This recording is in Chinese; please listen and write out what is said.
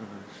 嗯，是。